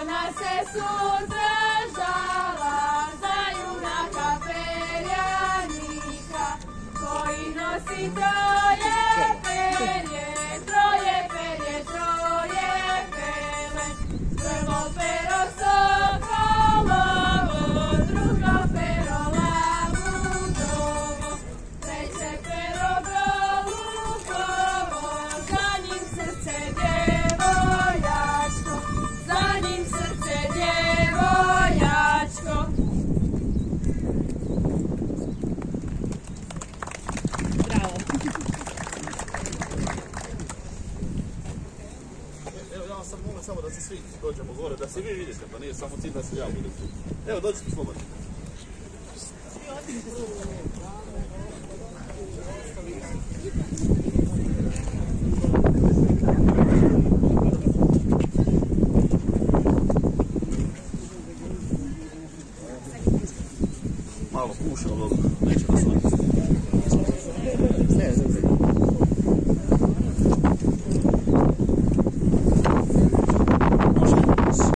Ona se suzdržala za junaka perjanika koji nosi vam sam molim samo da se svi dođemo gore, da se vi vidite, pa nije samo cilj da se ja budem tu. Evo dođite slobodno. Malo pušno, dobro, neće nas nakon.